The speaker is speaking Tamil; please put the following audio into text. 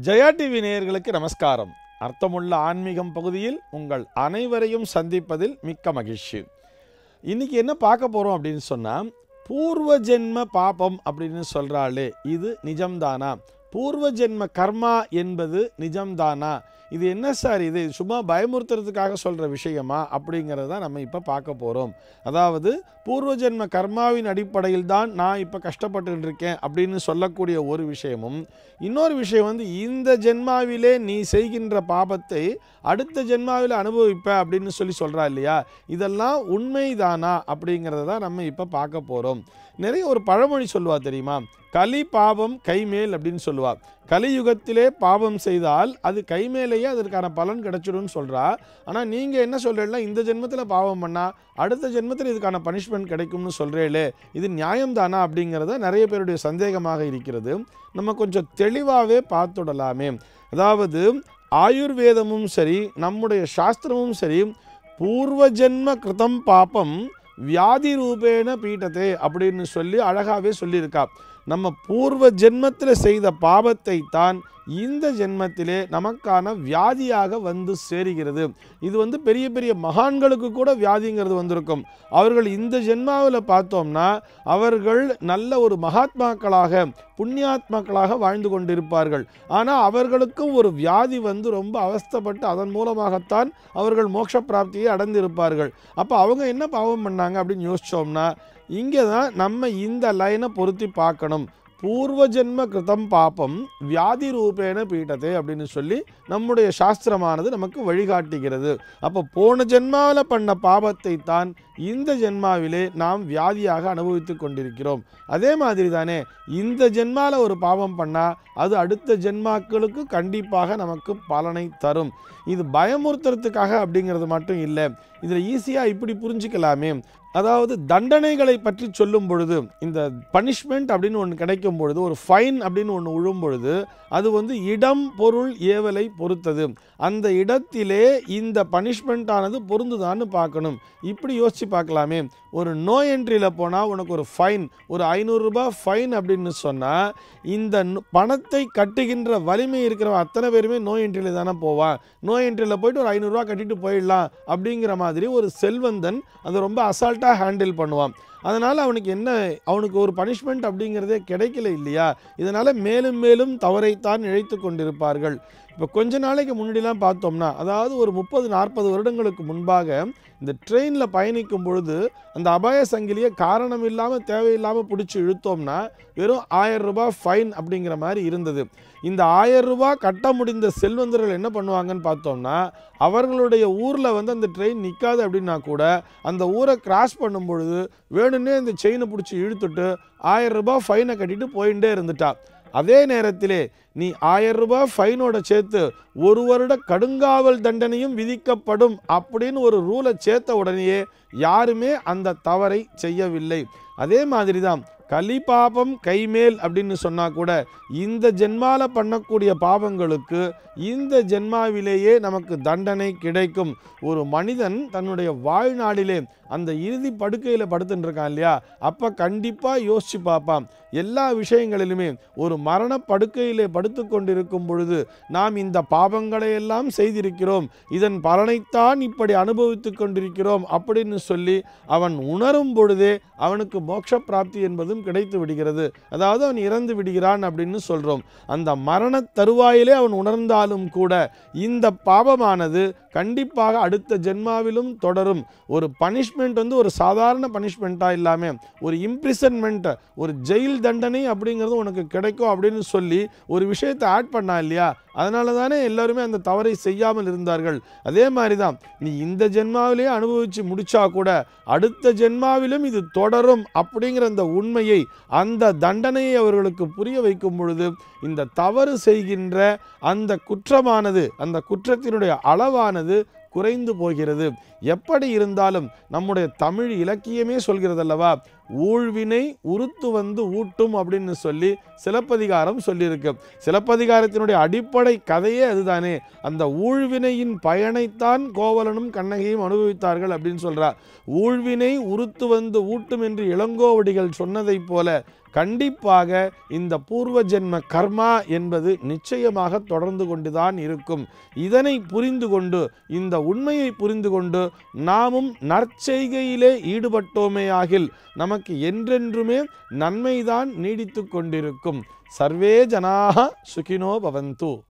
ஜெயா டிவி நேயர்களுக்கு நமஸ்காரம். அர்த்தமுள்ள ஆன்மீகம் பகுதியில் உங்கள் அனைவரையும் சந்திப்பதில் மிக்க மகிழ்ச்சி. இன்னைக்கு என்ன பார்க்க போகிறோம் அப்படின்னு சொன்னால் பூர்வ ஜென்ம பாபம் அப்படின்னு சொல்கிறாளே இது நிஜம்தானா? பூர்வ ஜென்ம கர்மா என்பது நிஜம்தானா? இது என்ன சார் இது? சும்மா பயமுறுத்துறதுக்காக சொல்கிற விஷயமா? அப்படிங்கிறத நம்ம இப்போ பார்க்க போகிறோம் அதாவது பூர்வஜென்ம கர்மாவின் அடிப்படையில் தான் நான் இப்போ கஷ்டப்பட்டு இருக்கேன் அப்படின்னு சொல்லக்கூடிய ஒரு விஷயமும் இன்னொரு விஷயம் வந்து இந்த ஜென்மாவிலே நீ செய்கின்ற பாபத்தை அடுத்த ஜென்மாவில் அனுபவிப்ப அப்படின்னு சொல்லி சொல்கிறா இல்லையா? இதெல்லாம் உண்மைதானா? அப்படிங்கிறத தான் நம்ம இப்போ பார்க்க போகிறோம் நிறைய ஒரு பழமொழி சொல்லுவா தெரியுமா? கலி பாபம் கைமேல் அப்படின்னு சொல்லுவா. கலியுகத்திலே பாவம் செய்தால் அது கைமேலேயே அதற்கான பலன் கிடைச்சிடும்னு சொல்கிறா ஆனால் நீங்கள் என்ன சொல்கிறீங்களா இந்த ஜென்மத்தில் பாவம் பண்ணால் அடுத்த ஜென்மத்தில் இதுக்கான பனிஷ்மெண்ட் கிடைக்கும்னு சொல்கிறீங்களே இது நியாயம்தானா அப்படிங்கிறத நிறைய பேருடைய சந்தேகமாக இருக்கிறது. நம்ம கொஞ்சம் தெளிவாகவே பார்த்துடலாமே. அதாவது ஆயுர்வேதமும் சரி நம்முடைய சாஸ்திரமும் சரி பூர்வ ஜென்ம கிருதம் பாப்பம் வியாதி ரூபேண பீட்டதே அப்படின்னு சொல்லி அழகாகவே சொல்லியிருக்கா. நம்ம பூர்வ ஜென்மத்தில் செய்த பாவத்தை தான் இந்த ஜென்மத்திலே நமக்கான வியாதியாக வந்து சேருகிறது. இது வந்து பெரிய பெரிய மகான்களுக்கு கூட வியாதிங்கிறது வந்திருக்கும். அவர்கள் இந்த ஜென்மாவில் பார்த்தோம்னா அவர்கள் நல்ல ஒரு மகாத்மாக்களாக புண்ணியாத்மாக்களாக வாழ்ந்து கொண்டிருப்பார்கள். ஆனால் அவர்களுக்கும் ஒரு வியாதி வந்து ரொம்ப அவஸ்தைப்பட்டு அதன் மூலமாகத்தான் அவர்கள் மோட்ச பிராப்தியை அடைந்திருப்பார்கள். அப்போ அவங்க என்ன பாவம் பண்ணாங்க அப்படின்னு யோசிச்சோம்னா இங்கே தான் நம்ம இந்த லைனை பொருத்தி பார்க்கணும். பூர்வ ஜென்ம கிருதம் பாப்பம் வியாதி ரூபேன பீட்டதே அப்படின்னு சொல்லி நம்முடைய சாஸ்திரமானது நமக்கு வழிகாட்டுகிறது. அப்போ போன ஜென்மாவில் பண்ண பாபத்தை தான் இந்த ஜென்மாவிலே நாம் வியாதியாக அனுபவித்து கொண்டிருக்கிறோம். அதே மாதிரி தானே இந்த ஜென்மாவில் ஒரு பாவம் பண்ணால் அது அடுத்த ஜென்மாக்களுக்கு கண்டிப்பாக நமக்கு பலனை தரும். இது பயமுறுத்துறதுக்காக அப்படிங்கிறது மட்டும் இல்லை இதில் ஈஸியாக இப்படி புரிஞ்சுக்கலாமே. அதாவது தண்டனைகளை பற்றி சொல்லும் பொழுது இந்த பனிஷ்மெண்ட் அப்படின்னு ஒன்று கிடைக்கும் பொழுது ஒரு ஃபைன் அப்படின்னு ஒன்று விழும் பொழுது அது வந்து இடம் பொருள் ஏவலை பொறுத்தது. அந்த இடத்திலே இந்த பனிஷ்மெண்ட் ஆனது பொருந்துதான்னு பார்க்கணும். இப்படி யோசித்து பார்க்கலாமே. ஒரு நோ என்ட்ரியில் போனால் உனக்கு ஒரு ஃபைன் ஒரு ஐநூறுரூபா ஃபைன் அப்படின்னு சொன்னால் இந்த பணத்தை கட்டுகின்ற வலிமை இருக்கிற அத்தனை பேருமே நோ என்ட்ரியில் தானே போவான் நோ என்ட்ரியில் போயிட்டு ஒரு ஐநூறுரூவா கட்டிட்டு போயிடலாம் அப்படிங்கிற மாதிரி ஒரு செல்வந்தன் அது ரொம்ப அசால்ட் அசால்ட்டாக ஹேண்டில் பண்ணுவான். அதனால் அவனுக்கு என்ன அவனுக்கு ஒரு பனிஷ்மெண்ட் அப்படிங்கிறதே கிடைக்கல இல்லையா? இதனால் மேலும் மேலும் தவறைத்தான் இழைத்து கொண்டிருப்பார்கள். இப்போ கொஞ்ச நாளைக்கு முன்னாடிலாம் பார்த்தோம்னா அதாவது ஒரு முப்பது நாற்பது வருடங்களுக்கு முன்பாக இந்த ட்ரெயினில் பயணிக்கும் பொழுது அந்த அபாய சங்கிலியை காரணம் இல்லாமல் தேவையில்லாமல் பிடிச்சி இழுத்தோம்னா வெறும் ஆயிரம் ரூபாய் ஃபைன் அப்படிங்கிற மாதிரி இருந்தது. இந்த ஆயிரம் ரூபாய் கட்ட முடிந்த செல்வந்தர்கள் என்ன பண்ணுவாங்கன்னு பார்த்தோம்னா அவர்களுடைய ஊரில் வந்து அந்த ட்ரெயின் நிற்காது அப்படின்னா கூட அந்த ஊரை கிராஸ் பண்ணும் பொழுது வேணும்னே இந்த செயினை பிடிச்சி இழுத்துட்டு ஆயிரம் ரூபாய் ஃபைனை கட்டிட்டு போயிட்டே இருந்துட்டா. அதே நேரத்திலே நீ ஆயிரம் ரூபாய் ஃபைனோட சேர்த்து ஒரு வருட கடுங்காவல் தண்டனையும் விதிக்கப்படும் அப்படின்னு ஒரு ரூலை சேர்த்த உடனேயே யாருமே அந்த தவறை செய்யவில்லை. அதே மாதிரி தான் கலி பாபம் கைமேல் அப்படின்னு சொன்னால் கூட இந்த ஜென்மால பண்ணக்கூடிய பாவங்களுக்கு இந்த ஜென்மாவிலேயே நமக்கு தண்டனை கிடைக்கும். ஒரு மனிதன் தன்னுடைய வாழ்நாளிலே அந்த இறுதி படுக்கையில் படுத்துட்டுருக்கான் இல்லையா? அப்போ கண்டிப்பாக யோசித்து பார்ப்பான். எல்லா விஷயங்களிலுமே ஒரு மரண படுக்கையிலே படுத்து கொண்டிருக்கும் பொழுது நாம் இந்த பாவங்களை எல்லாம் செய்திருக்கிறோம். இதன் பலனைத்தான் இப்படி அனுபவித்து கொண்டிருக்கிறோம் அப்படின்னு சொல்லி அவன் உணரும் பொழுதே அவனுக்கு மோட்ச பிராப்தி என்பதும் கிடைத்து விடுகிறது. அதாவது அவன் இறந்து விடுகிறான் அப்படின்னு சொல்கிறோம் அந்த மரண தருவாயிலே அவன் உணர்ந்தாலும் கூட இந்த பாவமானது கண்டிப்பாக அடுத்த ஜென்மாவிலும் தொடரும். ஒரு பனிஷ்மெண்ட் வந்து ஒரு சாதாரண பனிஷ்மெண்ட்டாக இல்லாமல் ஒரு இம்ப்ரிசன்மெண்ட் ஒரு ஜெயில் தண்டனை அப்படிங்கிறது உனக்கு கிடைக்கும் அப்படின்னு சொல்லி ஒரு விஷயத்தை ஆட் பண்ணா இல்லையா? அதனால தானே எல்லாருமே அந்த தவறை செய்யாமல் இருந்தார்கள். அதே மாதிரி தான் நீ இந்த ஜென்மாவிலேயே அனுபவித்து முடிச்சா கூட அடுத்த ஜென்மாவிலும் இது தொடரும் அப்படிங்கிற அந்த உண்மையை அந்த தண்டனையை அவர்களுக்கு புரிய வைக்கும் பொழுது இந்த தவறு செய்கின்ற அந்த குற்றமானது அந்த குற்றத்தினுடைய அளவானது குறைந்து போகிறது. எப்படி இருந்தாலும் நம்முடைய தமிழ் இலக்கியமே சொல்கிறதல்லவா? ஊழ்வினை உறுத்து வந்து ஊட்டும் அப்படின்னு சொல்லி சிலப்பதிகாரம் சொல்லியிருக்கு. சிலப்பதிகாரத்தினுடைய அடிப்படை கதையே அதுதானே. அந்த ஊழ்வினையின் பயனைத்தான் கோவலனும் கண்ணகியும் அனுபவித்தார்கள் அப்படின்னு சொல்றார் ஊழ்வினை உறுத்து வந்து ஊட்டும் என்று இளங்கோவடிகள் சொன்னதைப் போல கண்டிப்பாக இந்த பூர்வ ஜென்ம கர்மா என்பது நிச்சயமாக தொடர்ந்து கொண்டுதான் இருக்கும். இதனை புரிந்து கொண்டு இந்த உண்மையை புரிந்து கொண்டு நாமும் நற்செய்கையிலே ஈடுபட்டோமேயாகில் நமக்கு என்றென்றுமே நன்மைதான் நீடித்து கொண்டிருக்கும். சர்வே ஜனாக சுகினோ பவந்து.